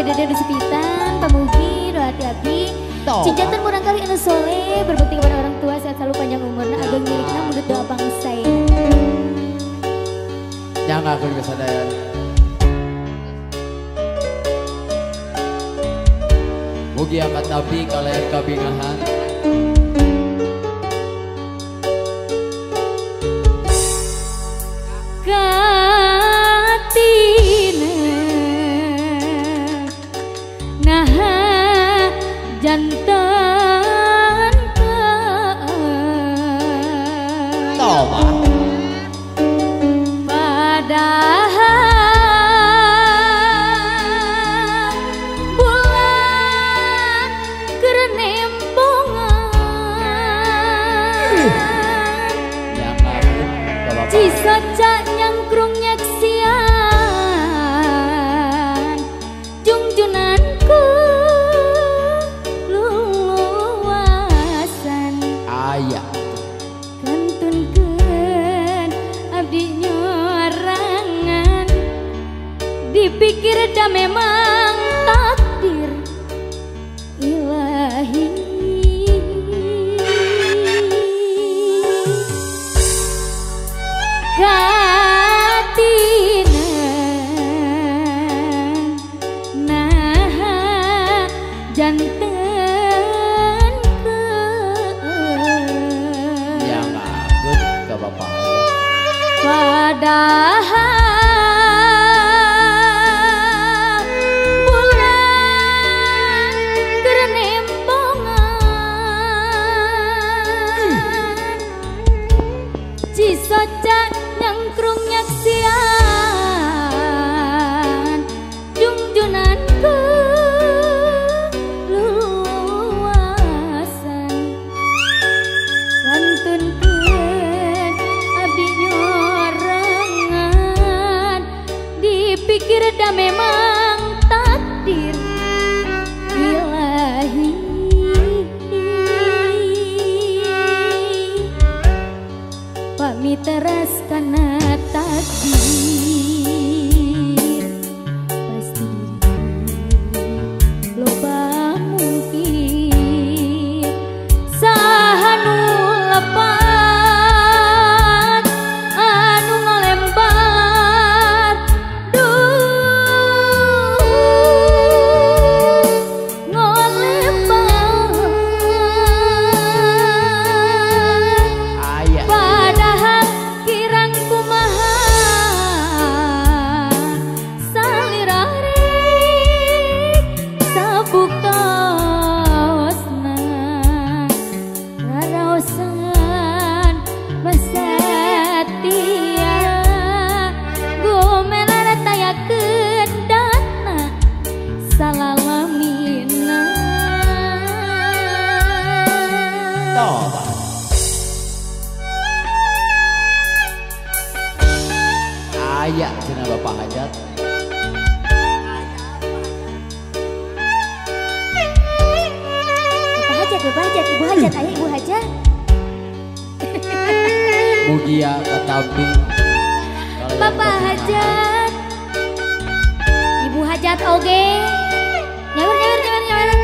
Siga Dede Sepitan, Pamugi, Rohati Abdi, Cincatan murang kali anu soleh, berbakti kepada orang tua, sehat selalu panjang umurna, ageng milikna, mulut doa bangsa ya. Jangan aku kesadaran. Mugi amat nabi kalian kabingahan. Jantan Dipikir dah memang takdir ilahi. Nah. Padahal Dipikir dah memang takdir. Ilahi. Pamit teras kana takdir hajat, ayah ibu hajat. Mugia. Kalian Bapak hajat. Ibu hajat oge. Nyawer nyawer nyawer nyawer.